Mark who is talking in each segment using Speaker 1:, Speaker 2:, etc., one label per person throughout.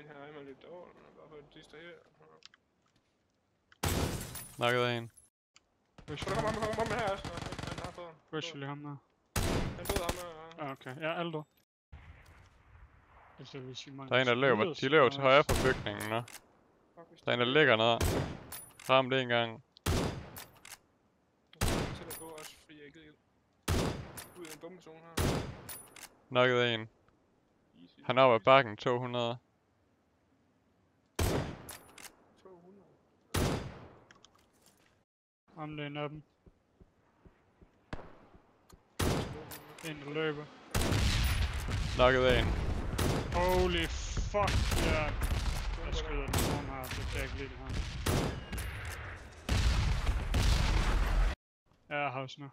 Speaker 1: Den her er dårlig, men bare for at distrahere.
Speaker 2: Nakket af en.
Speaker 1: Så der kommer, kommer, kommer her også. Nå, Han har fået.
Speaker 3: Push lige ham der.
Speaker 1: Han døde ham her.
Speaker 3: Ah, okay. Ja, Aldo. Altså, hvis vi
Speaker 2: Der er en, der løber. De løber til højre for bygningen nu. Der er en, der ligger ned. Ram det en gang.
Speaker 1: Jeg til at gå også, fordi jeg ikke ud af en bombezone her.
Speaker 2: Nakket af en.
Speaker 1: Easy.
Speaker 2: Han er oppe ad bakken 200.
Speaker 1: 200.
Speaker 3: om det er en af dem. En, der løber.
Speaker 2: Nakket af en.
Speaker 3: Holy fuck, ja. Jeg skyder den oven her, så kan jeg ikke lide det her. Jeg er house nu.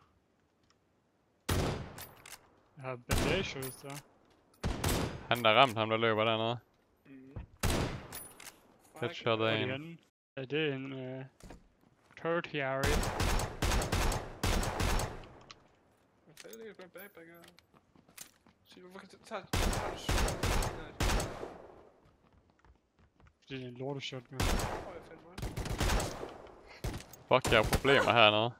Speaker 3: Jeg har bandage ud der.
Speaker 2: Han der ramt ham, der løber dernede.
Speaker 1: Mm.
Speaker 2: Headshot af en.
Speaker 3: Er det er en, øh... 30
Speaker 1: Ari. My failure is my backpack out.
Speaker 3: She er
Speaker 1: fucking touch. load är din.
Speaker 2: Fuck,
Speaker 1: yeah, problem med här.